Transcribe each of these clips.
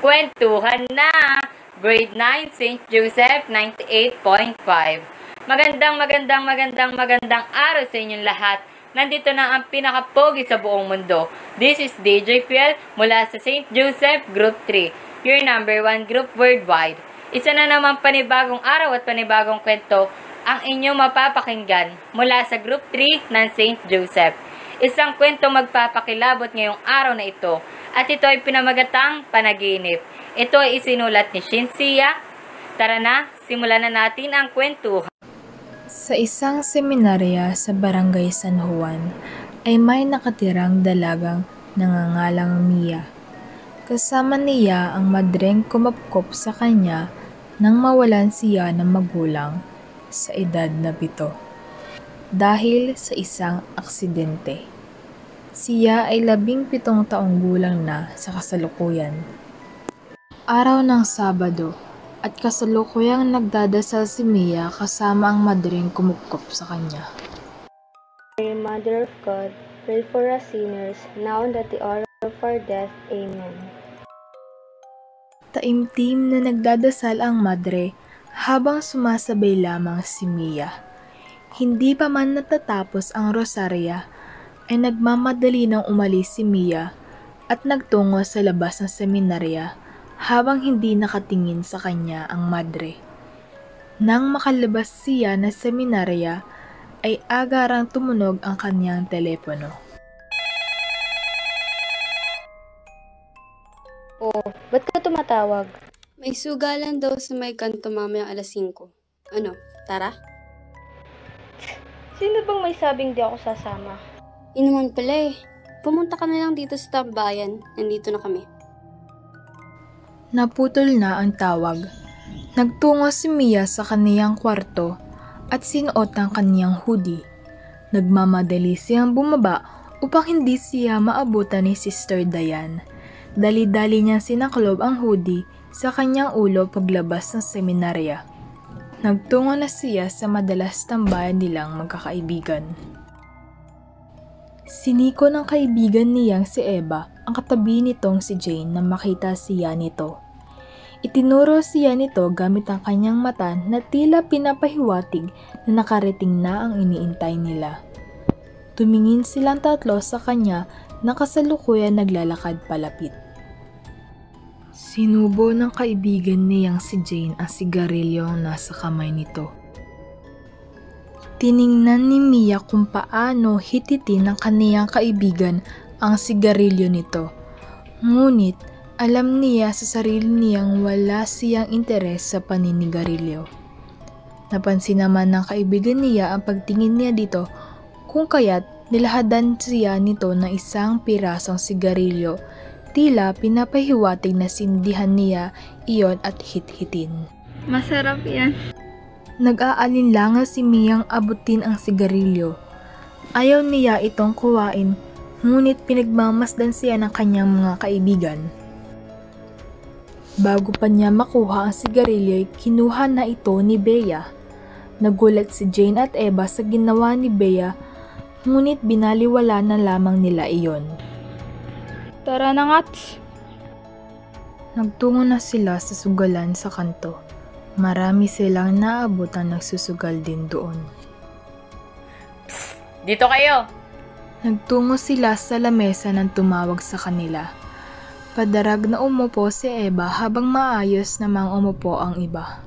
Kwentuhan na! Grade 9, St. Joseph, 98.5. Magandang, magandang, magandang, magandang araw sa inyong lahat. Nandito na ang pinakapogi sa buong mundo. This is DJ Fiel mula sa St. Joseph Group 3, your number one group worldwide. Isa na naman panibagong araw at panibagong kwento ang inyong mapapakinggan mula sa Group 3 ng St. Joseph. Isang kwento magpapakilabot ngayong araw na ito at ito ay pinamagatang panaginip. Ito ay isinulat ni Shinsia. Tara na, simulan na natin ang kwentuhan. Sa isang seminarya sa Barangay San Juan ay may nakatirang dalagang nangangalang Mia. Kasama niya ang madreng kumapkop sa kanya nang mawalan siya ng magulang sa edad na pito. Dahil sa isang aksidente. Siya ay labing pitong taong gulang na sa kasalukuyan. Araw ng Sabado at kasalukuyang nagdadasal si Mia kasama ang madring kumupkop sa kanya. Mary, Mother of God, pray for us sinners, now and at the hour of our death. Amen. Taimtim na nagdadasal ang madre habang sumasabay lamang si Mia. Hindi pa man natatapos ang rosarya ay nagmamadali nang umalis si Mia at nagtungo sa labas ng seminarya habang hindi nakatingin sa kanya ang madre. Nang makalabas siya ng seminarya ay agarang tumunog ang kanyang telepono. Oh, ba't ka tumatawag? May sugalan daw sa may kanto mamayang alas 5. Ano, tara? Sino bang may sabing di ako sasama? Yun naman pala eh. Pumunta ka na lang dito sa tambayan. Nandito na kami. Naputol na ang tawag. Nagtungo si Mia sa kaniyang kwarto at sinuot ang kaniyang hoodie. Nagmamadali siyang bumaba upang hindi siya maabutan ni Sister Diane. Dali-dali niyang sinaklob ang hoodie sa kanyang ulo paglabas ng seminarya. Nagtungo na siya sa madalas tambayan nilang magkakaibigan. Siniko ng kaibigan niyang si Eva ang katabi nitong si Jane na makita siya nito. Itinuro siya nito gamit ang kanyang mata na tila pinapahiwatig na nakarating na ang iniintay nila. Tumingin silang tatlo sa kanya na kasalukuyan naglalakad palapit. Sinubo ng kaibigan niyang si Jane ang sigarilyo ang nasa kamay nito. Tiningnan ni Mia kung paano hititin ng kaniyang kaibigan ang sigarilyo nito. Ngunit alam niya sa sarili niyang wala siyang interes sa paninigarilyo. Napansin naman ng kaibigan niya ang pagtingin niya dito kung kaya't nilahadan siya nito ng isang pirasong sigarilyo tila pinapahiwatig na sindihan niya iyon at hit-hitin. Masarap yan. Nag-aalinlangan si Miyang abutin ang sigarilyo. Ayaw niya itong kuwain, ngunit pinagmamasdan siya ng kanyang mga kaibigan. Bago pa niya makuha ang sigarilyo, kinuha na ito ni Bea. Nagulat si Jane at Eva sa ginawa ni Bea, ngunit binaliwala na lamang nila iyon. Tara na nga. Nagtungo na sila sa sugalan sa kanto. Marami silang naabot ang nagsusugal din doon. Dito kayo! Nagtungo sila sa lamesa nang tumawag sa kanila. Padarag na umupo si Eva habang maayos namang umupo ang iba.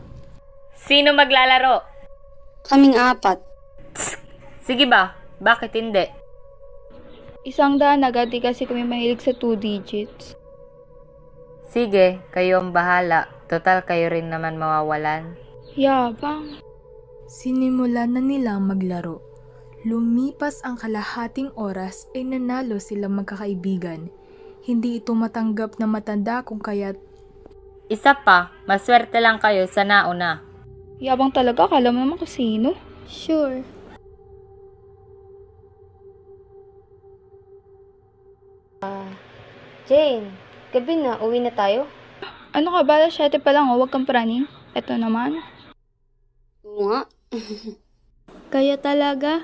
Sino maglalaro? Kaming apat. Sige ba? Bakit hindi? Isang daan agad di kasi kami mahilig sa two digits. Sige, kayo ang bahala. Total kayo rin naman mawawalan. Yabang. Sinimulan na nilang maglaro. Lumipas ang kalahating oras ay nanalo silang magkakaibigan. Hindi ito matanggap na matanda kung kaya't Isa pa, maswerte lang kayo sa nauna. Yabang talaga, kala mo naman kasino. Sure. Jane, gabi na, uwi na tayo? Ano ka ba? Alas 7 pa lang, oh. Huwag kang praning. Eto naman. Oo nga. Kaya talaga?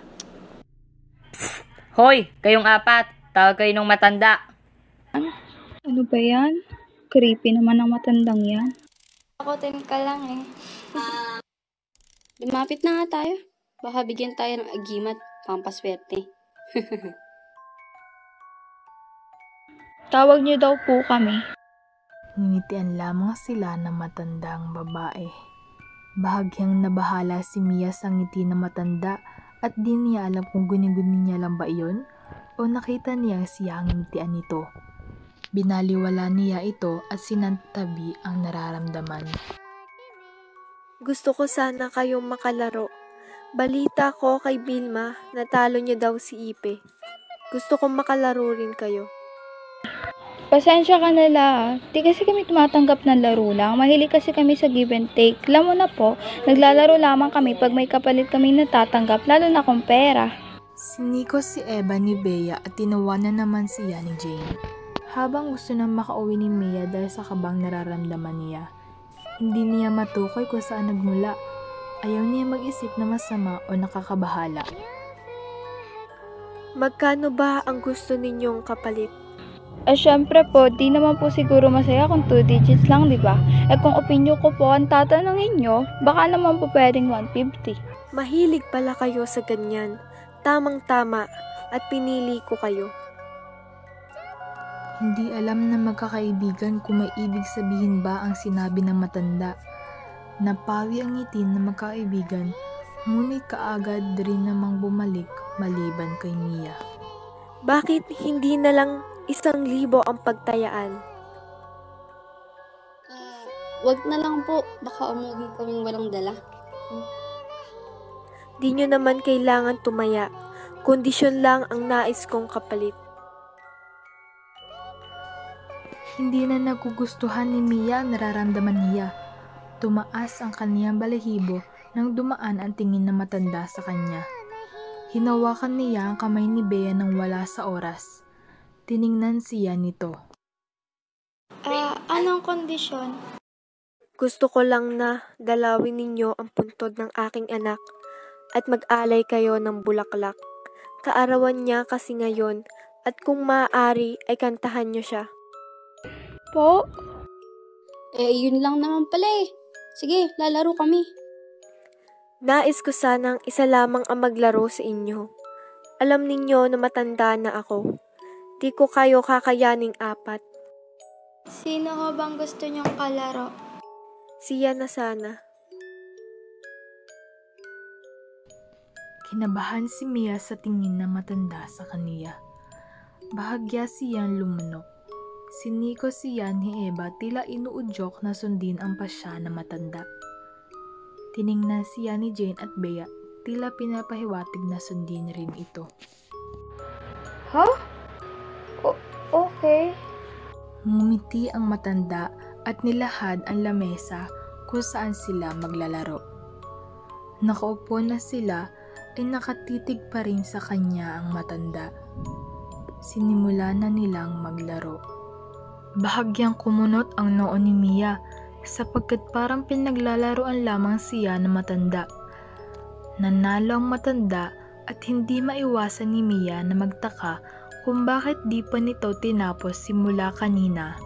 Hoy, kayong apat, tawag kayo ng matanda. Ano ba yan? Creepy naman ang matandang yan. Takotin ka lang eh. Lumapit na nga tayo. Baka bigyan tayo ng agimat, pampaswerte. Tawag niyo daw po kami. Nginitian lamang sila ng matandang babae. Bahagyang nabahala si Mia sa ngiti na matanda at di niya alam kung guni-guni niya lang ba iyon o nakita niya siya ang ngitian nito. Binaliwala niya ito at sinantabi ang nararamdaman. Gusto ko sana kayong makalaro. Balita ko kay Bilma, natalo niya daw si Ipe. Gusto kong makalaro rin kayo. Pasensya ka na la. Di kasi kami tumatanggap ng laro lang. Mahilig kasi kami sa give and take. Alam mo na po, naglalaro lamang kami pag may kapalit kami natatanggap, lalo na kung pera. Siniko si Eva ni Bea at tinawanan naman siya ni Jane. Habang gusto nang makauwi ni Mia dahil sa kabang nararamdaman niya. Hindi niya matukoy kung saan nagmula. Ayaw niya mag-isip na masama o nakakabahala. Magkano ba ang gusto ninyong kapalit? Eh syempre po, di naman po siguro masaya kung 2 digits lang, di ba? Eh kung opinion ko po ang tatanungin nyo, baka naman po pwedeng 150. Mahilig pala kayo sa ganyan. Tamang-tama at pinili ko kayo. Hindi alam na magkakaibigan kung may ibig sabihin ba ang sinabi ng matanda. Napawi ang ngiti ng magkaibigan, ngunit kaagad rin namang bumalik maliban kay Mia. Bakit hindi na lang isang libo ang pagtayaan? Ah, wag na lang po. Baka umuwi kaming walang dala. Di nyo naman kailangan tumaya. Kondisyon lang ang nais kong kapalit. Hindi na nagugustuhan ni Mia ang nararamdaman niya. Tumaas ang kaniyang balahibo nang dumaan ang tingin na matanda sa kanya. Hinawakan niya ang kamay ni Bea nang wala sa oras. Tiningnan siya nito. Ah, anong kondisyon? Gusto ko lang na dalawin ninyo ang puntod ng aking anak at mag-alay kayo ng bulaklak. Kaarawan niya kasi ngayon at kung maaari ay kantahan nyo siya. Po? Eh, yun lang naman pala eh. Sige, lalaro kami. Nais ko sanang isa lamang ang maglaro sa inyo. Alam ninyo na matanda na ako. Di ko kayo kakayaning apat. Sino ho bang gusto niyong kalaro? Siya na sana. Kinabahan si Mia sa tingin na matanda sa kaniya. Bahagya siyang lumunok. Siniko siya ni Eva tila inuudyok na sundin ang pasya na matanda. Tiningnan siya ni Jane at Bea tila pinapahiwatig na sundin rin ito. Ha? Okay. Ngumiti ang matanda at nilahad ang lamesa kung saan sila maglalaro. Nakaupo na sila ay nakatitig pa rin sa kanya ang matanda. Sinimula na nilang maglaro. Bahagyang kumunot ang noo ni Mia sapagkat parang pinaglalaroan lamang siya ng matanda. Nanalo ang matanda at hindi maiwasan ni Mia na magtaka kung bakit di pa nito tinapos simula kanina,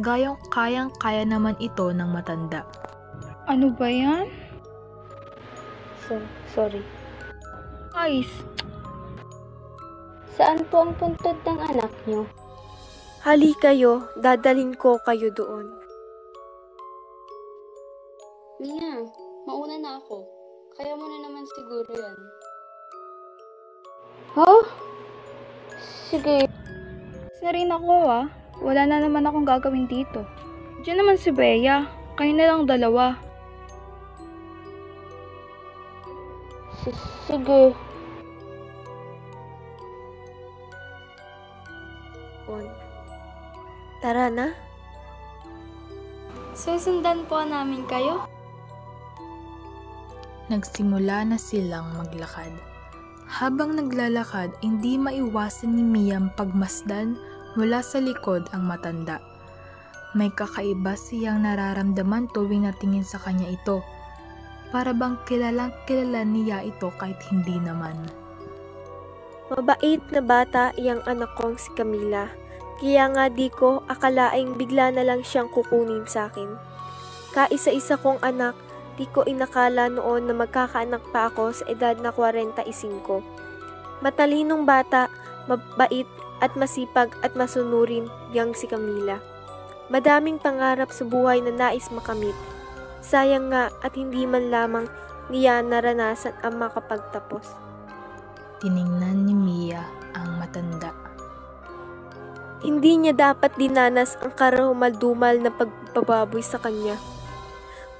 gayong kayang-kaya naman ito ng matanda. Ano ba yan? So, sorry. Guys, Saan po ang puntod ng anak niyo? Hali kayo, dadalhin ko kayo doon. Mia, mauna na ako. Kaya mo na naman siguro yan. Ha? Sige. rin ako ah. Wala na naman akong gagawin dito. Diyan naman si Bea. Kayo na lang dalawa. S- sige. On. Tara na. Susundan po namin kayo? Nagsimula na silang maglakad. Habang naglalakad, hindi maiwasan ni Mia ang pagmasdan mula sa likod ang matanda. May kakaiba siyang nararamdaman tuwing natingin sa kanya ito. Para bang kilalang kilala niya ito kahit hindi naman. Mabait na bata iyang anak kong si Camila. Kaya nga di ko akalaing bigla na lang siyang kukunin sa akin. Kaisa-isa kong anak, di ko inakala noon na magkakaanak pa ako sa edad na 45. Matalinong bata, mabait at masipag at masunurin yang si Camila. Madaming pangarap sa buhay na nais makamit. Sayang nga at hindi man lamang niya naranasan ang makapagtapos. Tiningnan ni Mia ang matanda. Hindi niya dapat dinanas ang karahumal-dumal na pagbababoy sa kanya.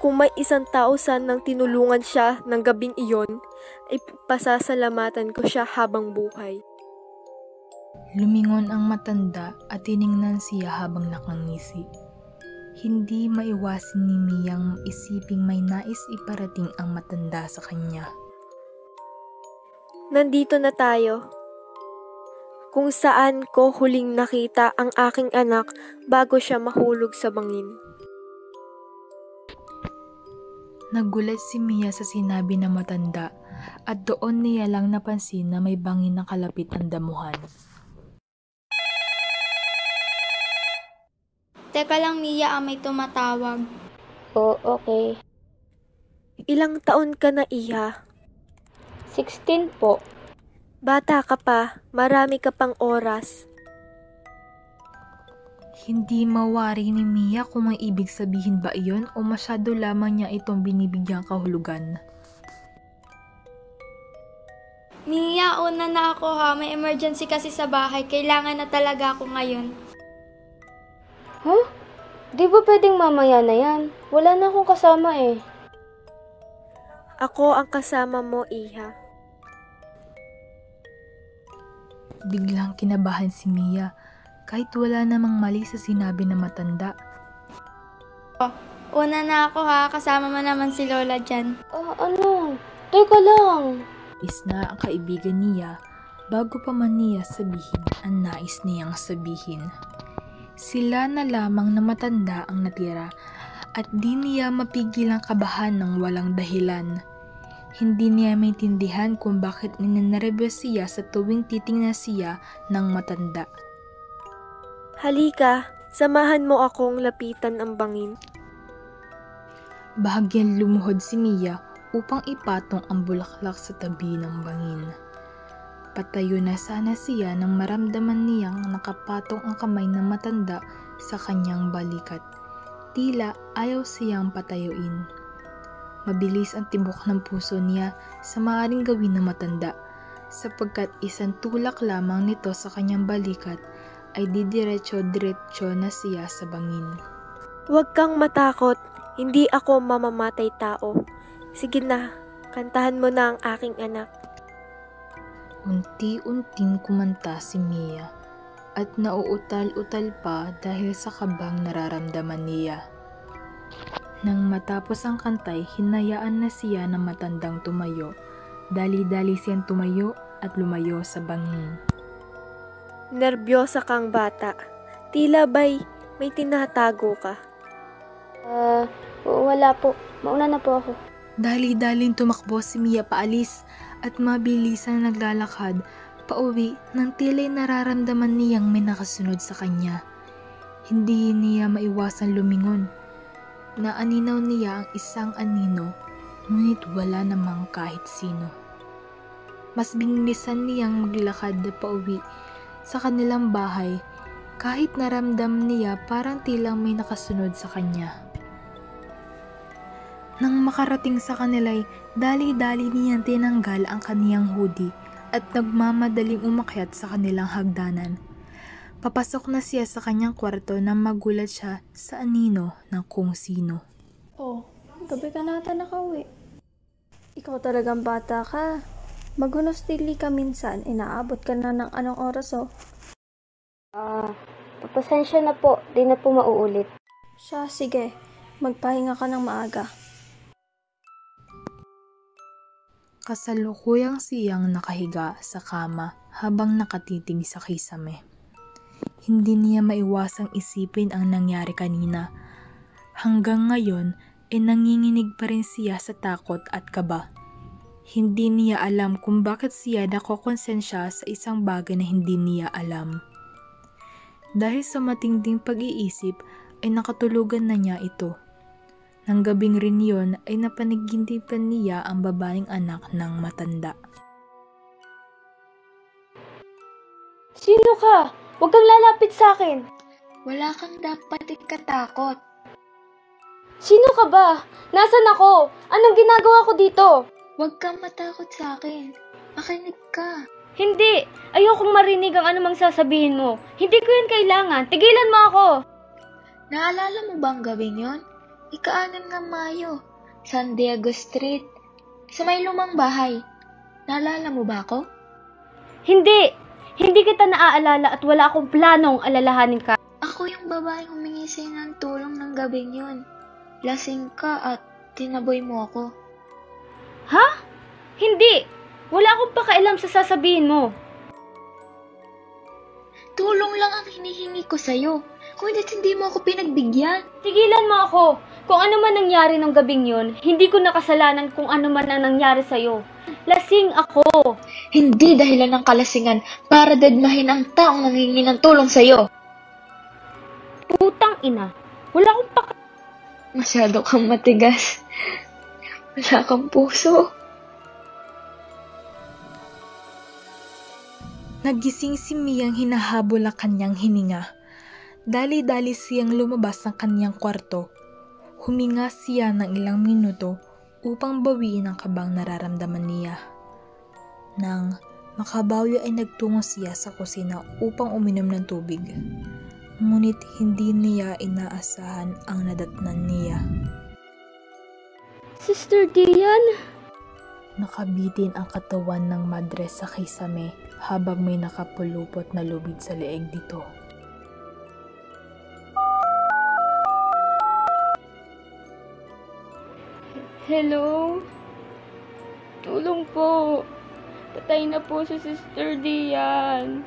Kung may isang tao sanang tinulungan siya ng gabing iyon, ay pasasalamatan ko siya habang buhay. Lumingon ang matanda at tiningnan siya habang nakangisi. Hindi maiwasin ni Miyang isiping may nais iparating ang matanda sa kanya. Nandito na tayo. Kung saan ko huling nakita ang aking anak bago siya mahulog sa bangin. Nagulat si Mia sa sinabi ng matanda at doon niya lang napansin na may bangin na kalapit ang damuhan. Teka lang, Mia, ah, may tumatawag. Oh, okay. Ilang taon ka na iha? 16 po. Bata ka pa, marami ka pang oras. Hindi mawari ni Mia kung may ibig sabihin ba iyon o masyado lamang niya itong binibigyang kahulugan. Mia, una na ako ha. May emergency kasi sa bahay. Kailangan na talaga ako ngayon. Huh? Di ba pwedeng mamaya na yan? Wala na akong kasama eh. Ako ang kasama mo, iha. Biglang kinabahan si Mia kahit wala namang mali sa sinabi ng matanda. Una na ako ha. Kasama mo naman si Lola dyan. Ah, ano? Teka lang. Is na ang kaibigan niya bago pa man niya sabihin ang nais niyang sabihin. Sila na lamang na matanda ang natira at di niya mapigil ang kabahan ng walang dahilan. Hindi niya maintindihan kung bakit ninanarebyo siya sa tuwing titingnan siya ng matanda. Halika, samahan mo akong lapitan ang bangin. Bahagyang lumuhod si Mia upang ipatong ang bulaklak sa tabi ng bangin. Patayo na sana siya nang maramdaman niyang nakapatong ang kamay ng matanda sa kanyang balikat. Tila ayaw siyang patayuin. Mabilis ang tibok ng puso niya sa maaring gawin ng matanda sapagkat isang tulak lamang nito sa kanyang balikat ay didiretso-diretso na siya sa bangin. Huwag kang matakot, hindi ako mamamatay tao. Sige na, kantahan mo na ang aking anak. Unti-unting kumanta si Mia at nauutal-utal pa dahil sa kabang nararamdaman niya. Nang matapos ang kantay, hinayaan na siya ng matandang tumayo. Dali-dali siyang tumayo at lumayo sa bangin. Nerbiyosa kang bata. Tila ba'y may tinatago ka? Ah, wala po. Mauna na po ako. Dali-daling tumakbo si Mia paalis at mabilisan naglalakad pauwi nang tila'y nararamdaman niyang may nakasunod sa kanya. Hindi niya maiwasan lumingon. Naaninaw niya ang isang anino, ngunit wala namang kahit sino. Mas binilisan niyang maglakad na pauwi sa kanilang bahay kahit naramdam niya parang tilang may nakasunod sa kanya. Nang makarating sa kanila'y dali-dali niyang tinanggal ang kaniyang hoodie at nagmamadaling umakyat sa kanilang hagdanan. Papasok na siya sa kanyang kwarto nang magulat siya sa anino ng kung sino. Oh, gabi ka nata nakauwi. Ikaw talagang bata ka. Maghunostili ka minsan, inaabot ka na ng anong oras oh. Ah, papasensya na po. Di na po mauulit. Siya, sige. Magpahinga ka ng maaga. Kasalukuyang siyang nakahiga sa kama habang nakatitig sa kisame. Hindi niya maiwasang isipin ang nangyari kanina. Hanggang ngayon, ay nanginginig pa rin siya sa takot at kaba. Hindi niya alam kung bakit siya nakokonsensya sa isang bagay na hindi niya alam. Dahil sa matinding pag-iisip ay nakatulugan na niya ito. Nang gabing rin yon ay napanigintipan niya ang babaeng anak ng matanda. Sino ka? Huwag kang lalapit sa akin. Wala kang dapat ikatakot. Sino ka ba? Nasaan ako? Anong ginagawa ko dito? Huwag kang matakot sa akin. Makinig ka. Hindi! Ayokong marinig ang anumang sasabihin mo. Hindi ko yan kailangan. Tigilan mo ako! Naalala mo bang gawin yon? Ikaanim ng Mayo, San Diego Street, sa may lumang bahay. Naalala mo ba ako? Hindi! Hindi kita naaalala at wala akong planong alalahanin ka. Ako yung babaeng humingi sa'yo ng tulong ng gabing yun. Lasing ka at tinaboy mo ako. Ha? Hindi! Wala akong pakialam sa sasabihin mo. Tulong lang ang hinihingi ko sa'yo. Kung hindi, hindi mo ako pinagbigyan. Tigilan mo ako. Kung ano man nangyari nung gabing yun, hindi ko nakasalanan kung ano man ang nangyari sa'yo. Lasing ako. Hindi dahilan ng kalasingan para dedmahin ang taong nangingi ng tulong sa'yo. Putang ina. Wala akong pak... Masyado kang matigas. Wala kang puso. Nagising si Miyang hinahabol ang kanyang hininga. Dali-dali siyang lumabas ng kanyang kwarto. Huminga siya ng ilang minuto upang bawiin ang kabang nararamdaman niya. Nang makabawi ay nagtungo siya sa kusina upang uminom ng tubig. Ngunit hindi niya inaasahan ang nadatnan niya. Sister Dian? Nakabitin ang katawan ng madre sa kisame habang may nakapulupot na lubid sa leeg nito. Hello? Tulong po. Patay na po si Sister Dian.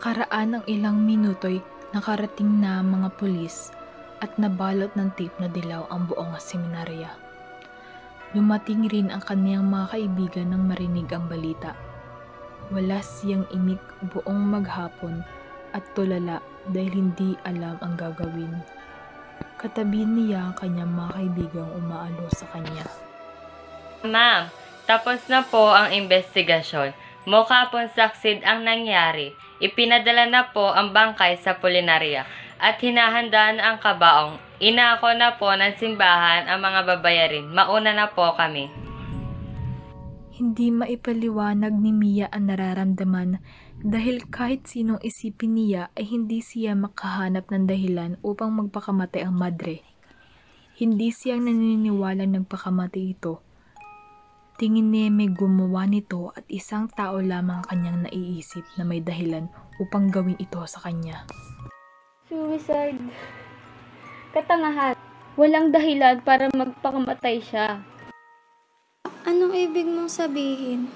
Nakaraan ng ilang minuto'y nakarating na ang mga pulis at nabalot ng tape na dilaw ang buong seminarya. Dumating rin ang kaniyang mga kaibigan nang marinig ang balita. Wala siyang imik buong maghapon at tulala dahil hindi alam ang gagawin. Katabi niya ang kanyang mga kaibigang umaalo sa kanya. Ma'am, tapos na po ang investigasyon. Mukha pong saksid ang nangyari. Ipinadala na po ang bangkay sa pulinarya at hinahandaan ang kabaong. Inako na po ng simbahan ang mga babayarin. Mauna na po kami. Hindi maipaliwanag ni Mia ang nararamdaman dahil kahit sinong isipin niya ay hindi siya makahanap ng dahilan upang magpakamatay ang madre. Hindi siyang naniniwala nagpakamatay ito. Tingin niya may gumawa nito at isang tao lamang kanyang naiisip na may dahilan upang gawin ito sa kanya. Suicide. Katangahan. Walang dahilan para magpakamatay siya. Anong ibig mong sabihin?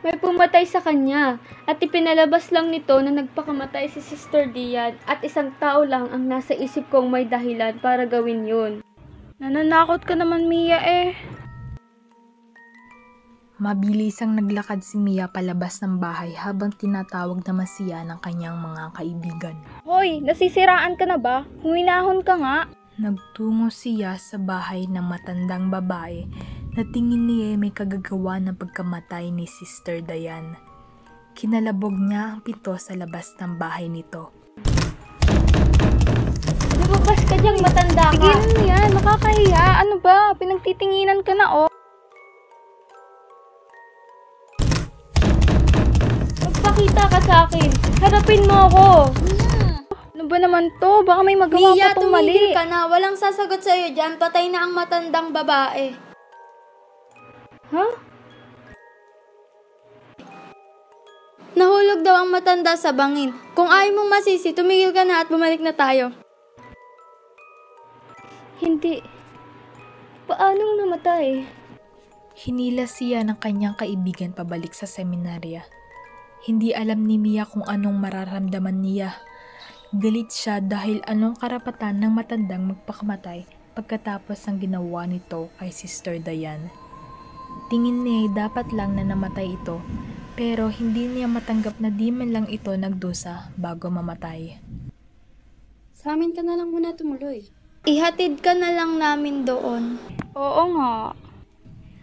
May pumatay sa kanya at ipinalabas lang nito na nagpakamatay si Sister Dian at isang tao lang ang nasa isip kong may dahilan para gawin yun. Nananakot ka naman, Mia eh. Mabilisang naglakad si Mia palabas ng bahay habang tinatawag naman siya ng kanyang mga kaibigan. Hoy, nasisiraan ka na ba? Huminahon ka nga. Nagtungo siya sa bahay ng matandang babae na tingin niya may kagagawa ng pagkamatay ni Sister Diane. Kinalabog niya ang pinto sa labas ng bahay nito. Lumabas ka diyang matanda ka. Tigilan mo yan, nakakahiya. Ano ba? Pinagtitinginan ka na oh. Magpakita ka sa akin. Harapin mo ako. Ano ba naman to? Baka may magawa Mia, pa tong mali. tumigil ka na. Walang sasagot sa'yo dyan. Patay na ang matandang babae. Ha? Nahulog daw ang matanda sa bangin. Kung ayaw mong masisi, tumigil ka na at bumalik na tayo. Hindi. Paanong namatay? Hinila siya ng kanyang kaibigan pabalik sa seminarya. Hindi alam ni Mia kung anong mararamdaman niya. Galit siya dahil anong karapatan ng matandang magpakamatay pagkatapos ng ginawa nito kay Sister Diane. Tingin niya dapat lang na namatay ito, pero hindi niya matanggap na di man lang ito nagdusa bago mamatay. Sa amin ka na lang muna tumuloy. Ihatid ka na lang namin doon. Oo nga.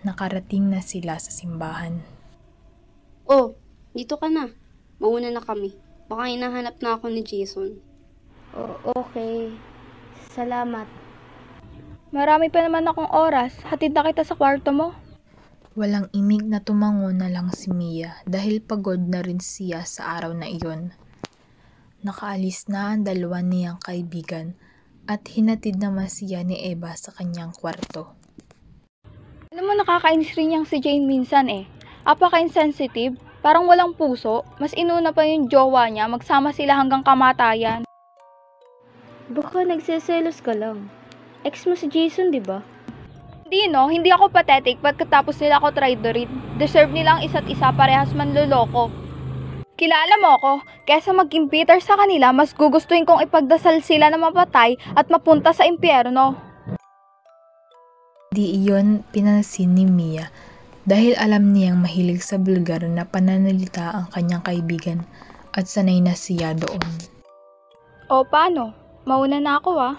Nakarating na sila sa simbahan. Oh, dito ka na. Mauna na kami. Baka hinahanap na ako ni Jason. O, okay. Salamat. Marami pa naman akong oras. Hatid na kita sa kwarto mo. Walang imig na tumango na lang si Mia dahil pagod na rin siya sa araw na iyon. Nakaalis na ang dalawa niyang kaibigan at hinatid naman siya ni Eva sa kanyang kwarto. Alam mo, nakakainis rin yang si Jane minsan eh. Apaka-insensitive, parang walang puso. Mas inuna pa yung jowa niya, magsama sila hanggang kamatayan. Baka nagseselos ka lang. Ex mo si Jason, di ba? Hindi no, hindi ako pathetic pagkatapos nila ako traidorin. Deserve nila ang isa't isa parehas manloloko. Kilala mo ako, kesa maging bitter sa kanila, mas gugustuhin kong ipagdasal sila na mapatay at mapunta sa impyerno. Di iyon pinansin ni Mia dahil alam niyang mahilig sa bulgar na pananalita ang kanyang kaibigan at sanay na siya doon. O paano? Mauna na ako ah.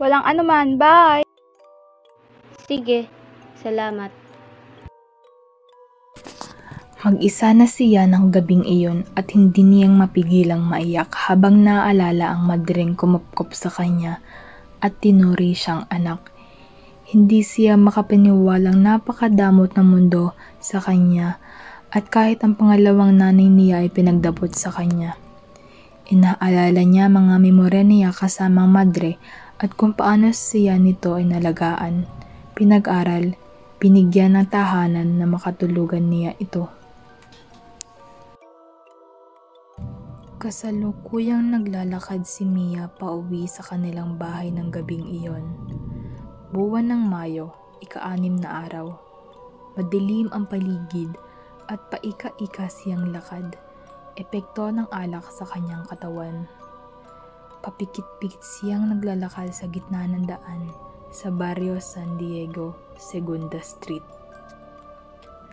Walang anuman, bye! Sige. Salamat. Mag-isa na siya ng gabing iyon at hindi niyang mapigilang maiyak habang naaalala ang madreng kumupkop sa kanya at tinuri siyang anak. Hindi siya makapaniwalang napakadamot ng mundo sa kanya at kahit ang pangalawang nanay niya ay pinagdapot sa kanya. Inaalala niya mga memorya niya kasamang madre at kung paano siya nito ay nalagaan, pinag-aral, binigyan ng tahanan na makatulugan niya ito. Kasalukuyang naglalakad si Mia pauwi sa kanilang bahay ng gabing iyon. Buwan ng Mayo, ika-anim na araw. Madilim ang paligid at paika-ika siyang lakad. Epekto ng alak sa kanyang katawan. Papikit-pikit siyang naglalakad sa gitna ng daan sa baryo San Diego, Segunda Street.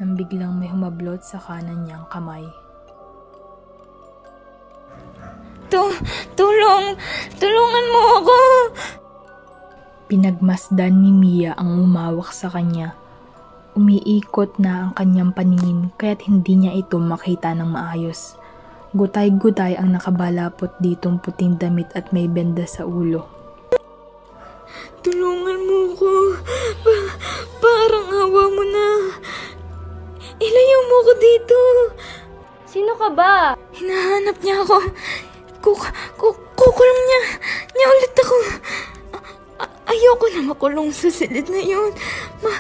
Nang biglang may humablot sa kanan niyang kamay. Tulong! Tulungan mo ako! Pinagmasdan ni Mia ang umawak sa kanya. Umiikot na ang kanyang paningin kaya't hindi niya ito makita ng maayos. Gutay-gutay ang nakabalapot ditong puting damit at may benda sa ulo. Tulungan mo ko. Pa- parang awa mo na. Ilayo mo ko dito. Sino ka ba? Hinahanap niya ako. Kuk kuk kukulong niya. Niya ulit ako. Ayoko na makulong sa silid na yun. Ma,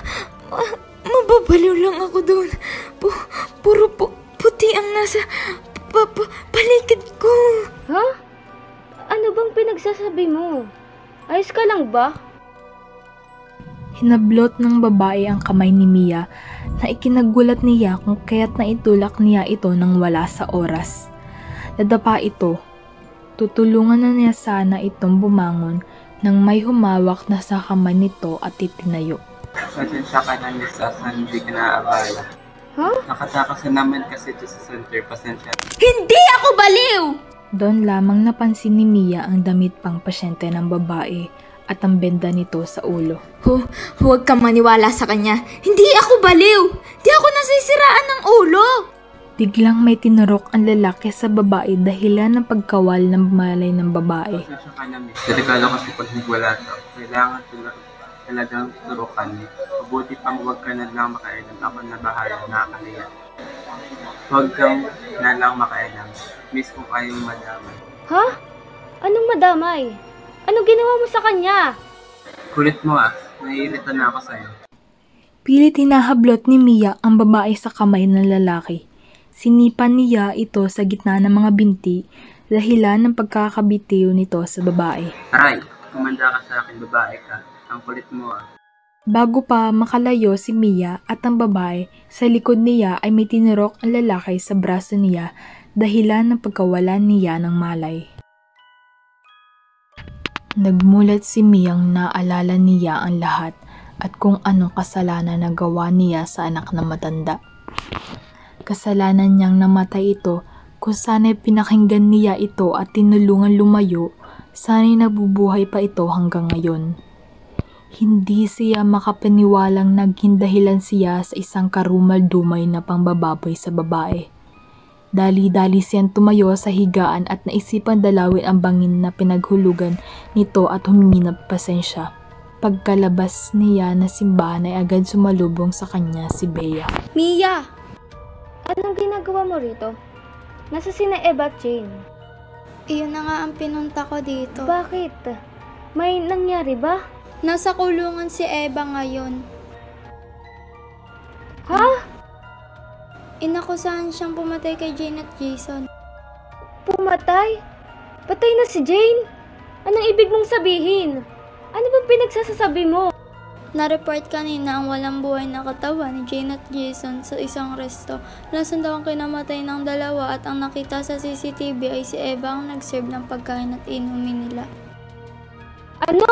ma mababaliw lang ako doon. Pu- puro pu- puti ang nasa pa- pa- paligid ko. Ha? Ano bang pinagsasabi mo? Ayos ka lang ba? Hinablot ng babae ang kamay ni Mia na ikinagulat niya kung kaya't naitulak niya ito nang wala sa oras. Nadapa ito. Tutulungan na niya sana itong bumangon nang may humawak na sa kamay nito at itinayo. Pasensya ka na, Miss Asan, hindi ka naabala. Ha? Nakatakas na naman kasi ito sa center, pasensya. Hindi ako baliw! Doon lamang napansin ni Mia ang damit pang pasyente ng babae at ang benda nito sa ulo. Hu huwag kang maniwala sa kanya. Hindi ako baliw! Di ako nasisiraan ng ulo! Biglang may tinurok ang lalaki sa babae dahilan ng pagkawal ng malay ng babae. Na. Delikado kasi pag nagwala to. Kailangan talagang turukan. Mabuti pang huwag ka na lang makailan. Ako na bahala, nakakaliya. Huwag kang na lang makailan. Miss, kung kayong madamay. Ha? Anong madamay? Anong ginawa mo sa kanya? Kulit mo ah. Naiirita na ako sa'yo. Pilit hinahablot ni Mia ang babae sa kamay ng lalaki. Sinipan niya ito sa gitna ng mga binti dahilan ng pagkakabitiw nito sa babae. Aray, Kumanda ka sa akin, babae ka. Ang kulit mo ah. Bago pa makalayo si Mia at ang babae, sa likod niya ay may tinurok ang lalaki sa braso niya dahilan ng pagkawalan niya ng malay. Nagmulat si Miyang naalala niya ang lahat at kung anong kasalanan na gawa niya sa anak na matanda. Kasalanan niyang namatay ito kung sana'y pinakinggan niya ito at tinulungan lumayo, sana'y nabubuhay pa ito hanggang ngayon. Hindi siya makapaniwalang naging dahilan siya sa isang karumal-dumay na pangbababoy sa babae. Dali-dali siyang tumayo sa higaan at naisipan dalawin ang bangin na pinaghulugan nito at humingi ng pasensya. Pagkalabas niya na simbahan ay agad sumalubong sa kanya si Bea. Mia! Anong ginagawa mo rito? Nasa sina Eva at Jane. Iyon na nga ang pinunta ko dito. Bakit? May nangyari ba? Nasa kulungan si Eva ngayon. Ha? Inakusahan siyang pumatay kay Jane at Jason. Pumatay? Patay na si Jane? Anong ibig mong sabihin? Ano bang pinagsasasabi mo? Na-report kanina ang walang buhay na katawan ni Jane at Jason sa isang resto. Lasan daw ang kinamatay ng dalawa at ang nakita sa CCTV ay si Eva ang nag-serve ng pagkain at inumin nila. Ano?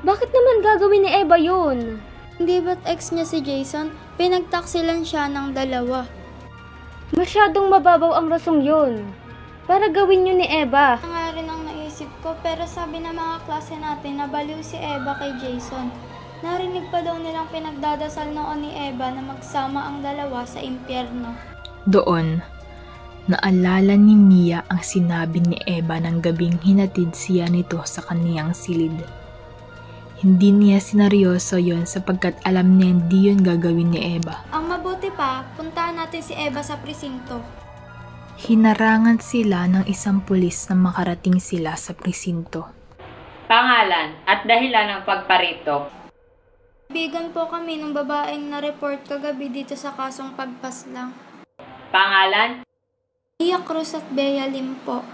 Bakit naman gagawin ni Eva yun? Hindi ba't ex niya si Jason? Pinagtaksilan siya ng dalawa. Masyadong mababaw ang rasong yun. Para gawin yun ni Eva. Nga rin ang naisip ko pero sabi ng mga klase natin na baliw si Eva kay Jason. Narinig pa daw nilang pinagdadasal noon ni Eva na magsama ang dalawa sa impyerno. Doon, naalala ni Mia ang sinabi ni Eva ng gabing hinatid siya nito sa kaniyang silid. Hindi niya sinaryoso yon sapagkat alam niya hindi yun gagawin ni Eva. Ang mabuti pa, puntahan natin si Eva sa presinto. Hinarangan sila ng isang pulis na makarating sila sa presinto. Pangalan at dahilan ng pagparito. Bigan po kami ng babaeng na-report kagabi dito sa kasong pagpaslang. Pangalan? Mia Cruz at Bea Lim po.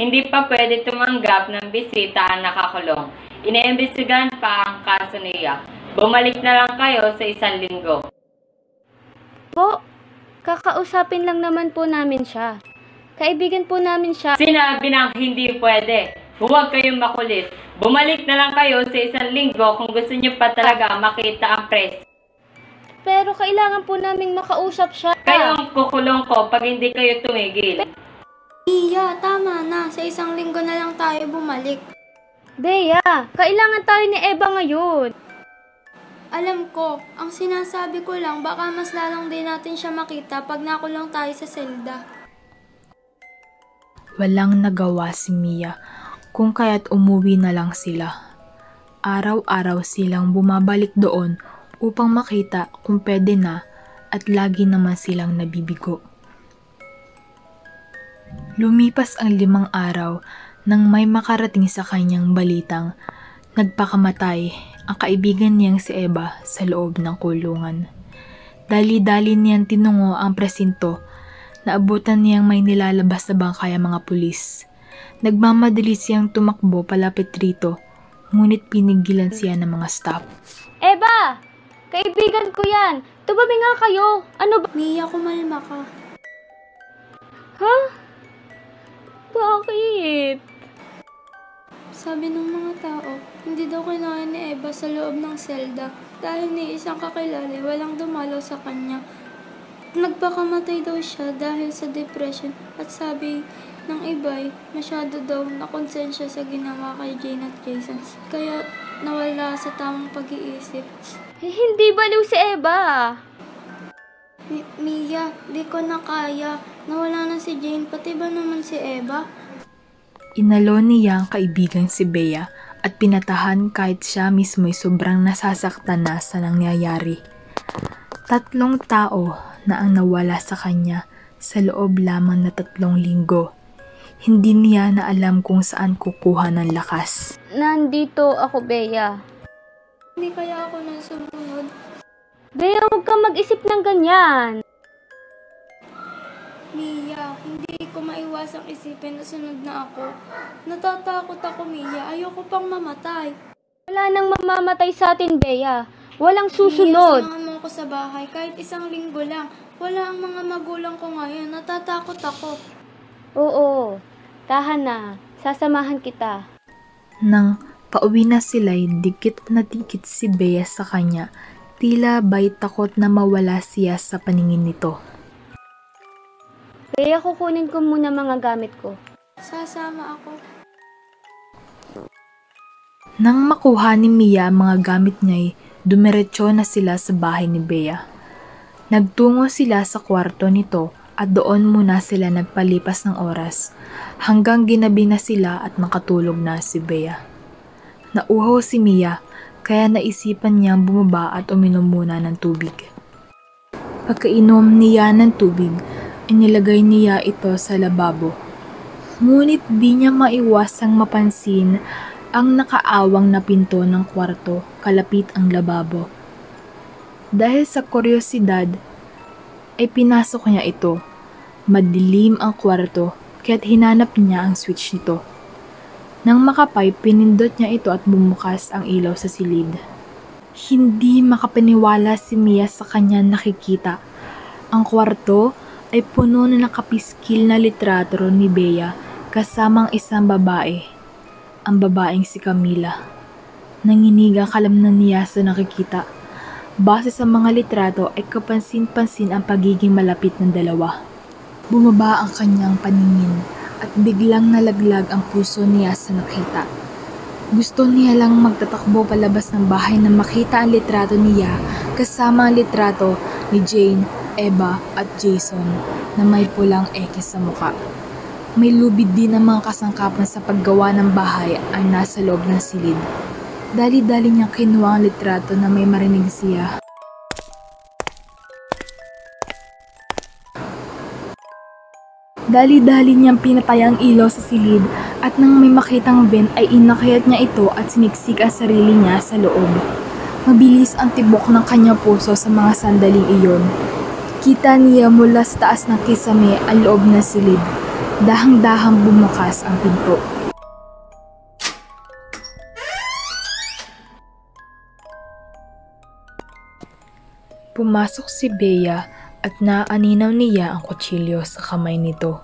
Hindi pa pwede tumanggap ng bisita ang nakakulong. Iniimbestigahan pa ang kaso niya. Bumalik na lang kayo sa isang linggo. Po, kakausapin lang naman po namin siya. Kaibigan po namin siya. Sinabi ng hindi pwede. Huwag kayong makulit. Bumalik na lang kayo sa isang linggo kung gusto niyo pa talaga makita ang press. Pero kailangan po naming makausap siya. Kayo ang kukulong ko pag hindi kayo tumigil. Mia, tama na. Sa isang linggo na lang tayo bumalik. Bea, kailangan tayo ni Eva ngayon. Alam ko, ang sinasabi ko lang baka mas lalong din natin siya makita pag nakulong tayo sa selda. Walang nagawa si Mia kung kaya't umuwi na lang sila. Araw-araw silang bumabalik doon upang makita kung pwede na at lagi naman silang nabibigo. Lumipas ang limang araw nang may makarating sa kanyang balitang nagpakamatay ang kaibigan niyang si Eva sa loob ng kulungan. Dali-dali niyang tinungo ang presinto Naabutan niyang may nilalabas na bangkay ang mga pulis. Nagmamadali siyang tumakbo palapit rito, ngunit pinigilan siya ng mga staff. Eva! Kaibigan ko yan! Tumabi nga kayo! Ano ba? Mia, kumalma ka. Ha? Bakit? Sabi ng mga tao, hindi daw kinain ni Eva sa loob ng selda dahil ni isang kakilala walang dumalaw sa kanya. Nagpakamatay daw siya dahil sa depression at sabi ng iba'y masyado daw nakonsensya sa ginawa kay Jane at Jason kaya nawala sa tamang pag-iisip. Eh, hindi baliw si Eva. Mi- Mia, di ko na kaya. Nawala na si Jane, pati ba naman si Eva? Inalo niya ang kaibigan si Bea at pinatahan kahit siya mismo'y sobrang nasasaktan na sa nangyayari. Tatlong tao na ang nawala sa kanya sa loob lamang na tatlong linggo. Hindi niya na alam kung saan kukuha ng lakas. Nandito ako, Bea. Hindi kaya ako nang sumunod. Bea, huwag kang mag-isip ng ganyan. Mia, hindi ko maiwasang isipin na sunod na ako. Natatakot ako, Mia. Ayoko pang mamatay. Wala nang mamamatay sa atin, Bea. Walang Mia, susunod. samahan mo ako sa bahay. Kahit isang linggo lang. Wala ang mga magulang ko ngayon. Natatakot ako. Oo. Tahan na. Sasamahan kita. Nang pauwi na sila'y dikit na dikit si Bea sa kanya, tila ba'y takot na mawala siya sa paningin nito. Bea, kukunin ko muna mga gamit ko. Sasama ako. Nang makuha ni Mia ang mga gamit niya'y dumiretso na sila sa bahay ni Bea. Nagtungo sila sa kwarto nito at doon muna sila nagpalipas ng oras hanggang ginabi na sila at makatulog na si Bea. Nauhaw si Mia kaya naisipan niyang bumaba at uminom muna ng tubig. Pagkainom niya ng tubig, inilagay niya ito sa lababo. Ngunit di niya maiwasang mapansin ang nakaawang na pinto ng kwarto kalapit ang lababo. Dahil sa kuryosidad, ay pinasok niya ito. Madilim ang kwarto, kaya't hinanap niya ang switch nito. Nang makapay, pinindot niya ito at bumukas ang ilaw sa silid. Hindi makapaniwala si Mia sa kanya nakikita. Ang kwarto ay puno na nakapiskil na litrato ni Bea kasamang isang babae. Ang babaeng si Camila. Nanginig ang kalamnan niya sa nakikita. Base sa mga litrato ay kapansin-pansin ang pagiging malapit ng dalawa. Bumaba ang kanyang paningin at biglang nalaglag ang puso niya sa nakita. Gusto niya lang magtatakbo palabas ng bahay na makita ang litrato niya kasama ang litrato ni Jane, Eva at Jason na may pulang eke sa muka. May lubid din ang mga kasangkapan sa paggawa ng bahay ay nasa loob ng silid. Dali-dali niyang kinuha ang litrato na may marinig siya. Dali-dali niyang pinatay ang ilaw sa silid at nang may makitang vent ay inakayat niya ito at siniksik ang sarili niya sa loob. Mabilis ang tibok ng kanyang puso sa mga sandaling iyon. Kita niya mula sa taas ng kisame ang loob ng silid. Dahang-dahang bumukas ang pinto. Pumasok si Bea at naaninaw niya ang kutsilyo sa kamay nito.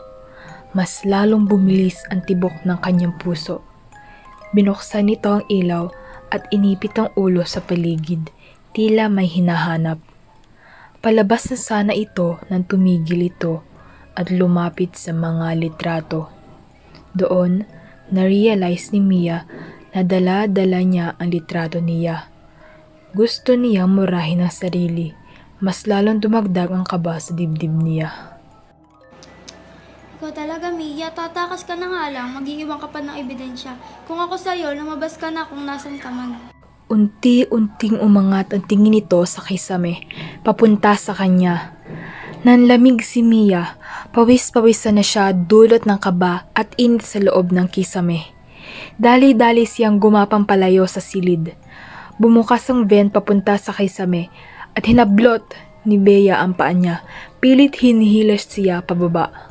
Mas lalong bumilis ang tibok ng kanyang puso. Binuksan nito ang ilaw at inipit ang ulo sa paligid, tila may hinahanap. Palabas na sana ito nang tumigil ito at lumapit sa mga litrato. Doon, na-realize ni Mia na dala-dala niya ang litrato niya. Gusto niya murahin ang sarili mas lalong dumagdag ang kaba sa dibdib niya. Ikaw talaga, Mia. Tatakas ka na nga lang. Mag-iiwan ka pa ng ebidensya. Kung ako sa'yo, lumabas ka na kung nasan ka man. Unti-unting umangat ang tingin nito sa kisame, papunta sa kanya. Nanlamig si Mia, pawis-pawisan na siya dulot ng kaba at init sa loob ng kisame. Dali-dali siyang gumapang palayo sa silid. Bumukas ang vent papunta sa kisame at hinablot ni Bea ang paa niya. Pilit hinihilas siya pababa.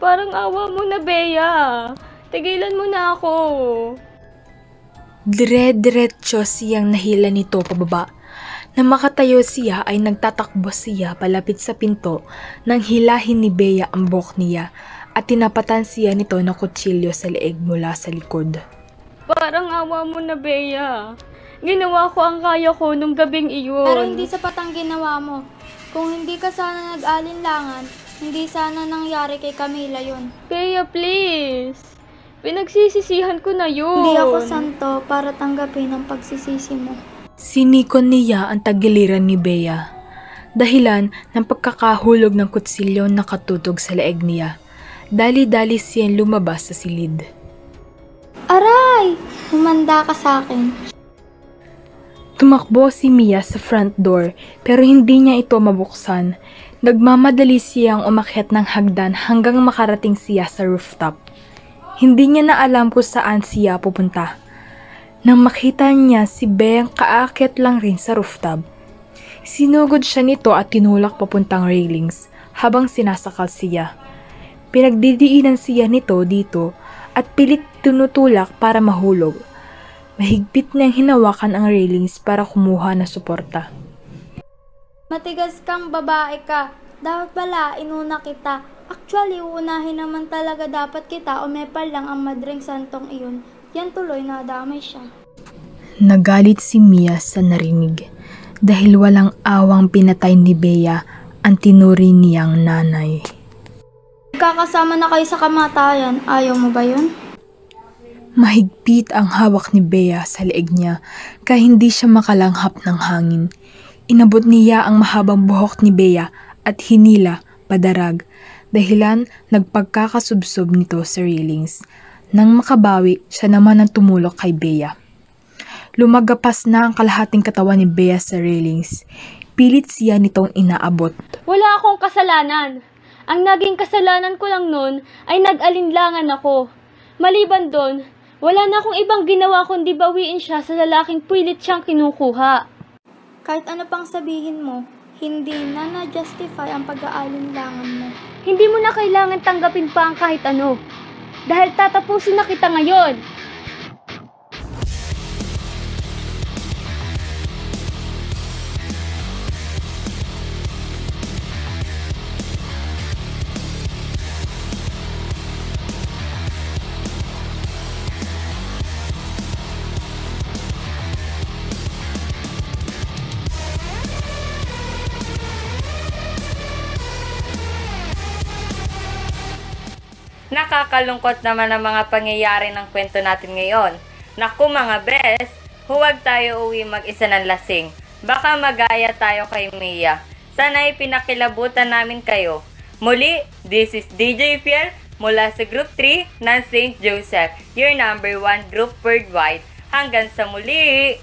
Parang awa mo na, Bea. Tigilan mo na ako. Dire-diretso siyang nahila nito pababa. Nang makatayo siya ay nagtatakbo siya palapit sa pinto nang hilahin ni Bea ang buhok niya at tinapatan siya nito ng kutsilyo sa leeg mula sa likod. Parang awa mo na, Bea. Ginawa ko ang kaya ko nung gabing iyon. Pero hindi sapat ang ginawa mo. Kung hindi ka sana nag-alinlangan, hindi sana nangyari kay Camila yun. Bea, please. Pinagsisisihan ko na yun. Hindi ako santo para tanggapin ang pagsisisi mo. Sinikon niya ang tagiliran ni Bea. Dahilan ng pagkakahulog ng kutsilyo na katutog sa leeg niya. Dali-dali siyang lumabas sa silid. Aray! Humanda ka sa akin. Tumakbo si Mia sa front door pero hindi niya ito mabuksan. Nagmamadali siyang umakyat ng hagdan hanggang makarating siya sa rooftop. Hindi niya na alam kung saan siya pupunta. Nang makita niya si Beng kaakyat lang rin sa rooftop. Sinugod siya nito at tinulak papuntang railings habang sinasakal siya. Pinagdidiinan siya nito dito at pilit tinutulak para mahulog. Mahigpit niyang hinawakan ang railings para kumuha ng suporta. Matigas kang babae ka. Dapat pala, inuna kita. Actually, uunahin naman talaga dapat kita o mepal lang ang madring santong iyon. Yan tuloy nadamay siya. Nagalit si Mia sa narinig dahil walang awang pinatay ni Bea ang tinuri niyang nanay. Kakasama na kayo sa kamatayan. Ayaw mo ba yun? Mahigpit ang hawak ni Bea sa leeg niya kaya hindi siya makalanghap ng hangin. Inabot niya ang mahabang buhok ni Bea at hinila padarag dahilan nagpagkakasubsob nito sa railings. Nang makabawi, siya naman ang tumulok kay Bea. Lumagapas na ang kalahating katawan ni Bea sa railings. Pilit siya nitong inaabot. Wala akong kasalanan. Ang naging kasalanan ko lang noon ay nag-alinlangan ako. Maliban doon, wala na akong ibang ginawa kundi bawiin siya sa lalaking pilit siyang kinukuha. Kahit ano pang sabihin mo, hindi na na-justify ang pag-aalinlangan mo. Hindi mo na kailangan tanggapin pa ang kahit ano. Dahil tatapusin na kita ngayon. Nakakalungkot naman ang mga pangyayari ng kwento natin ngayon. Naku mga bes, huwag tayo uwi mag-isa ng lasing. Baka magaya tayo kay Mia. Sana'y pinakilabutan namin kayo. Muli, this is DJ Fiel mula sa Group 3 ng St. Joseph, your number one group worldwide. Hanggang sa muli!